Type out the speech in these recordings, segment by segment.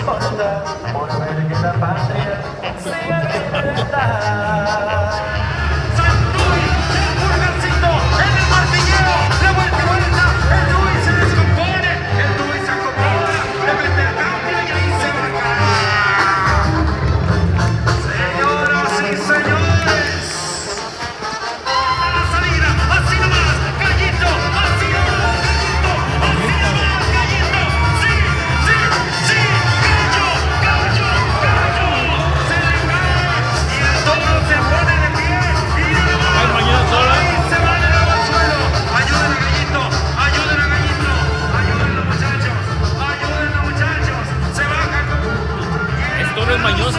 importa, por ver que la patria sigue en libertad. 慢牛车。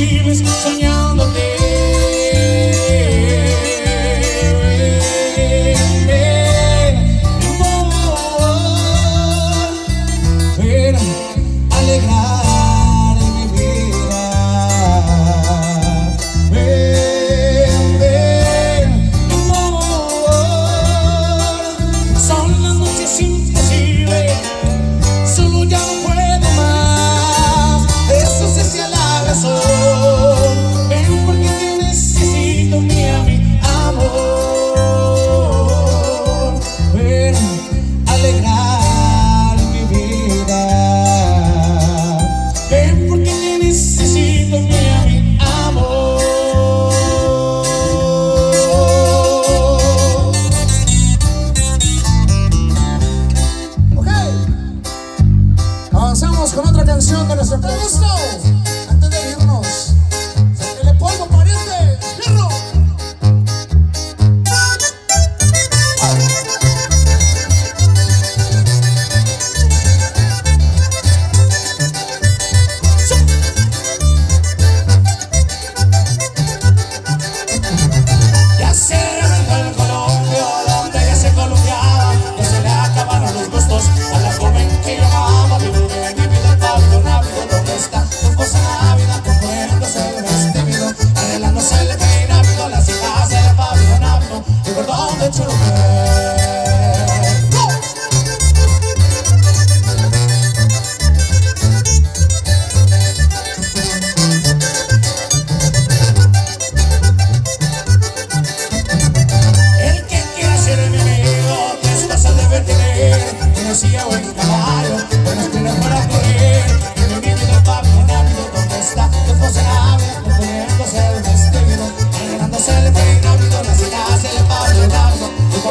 imposibles soñar.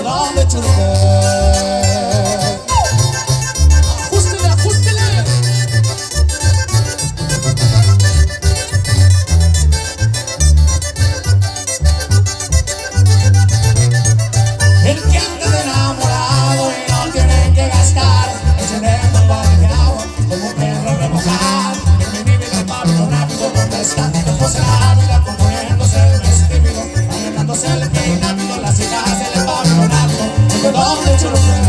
all the you love. But all the children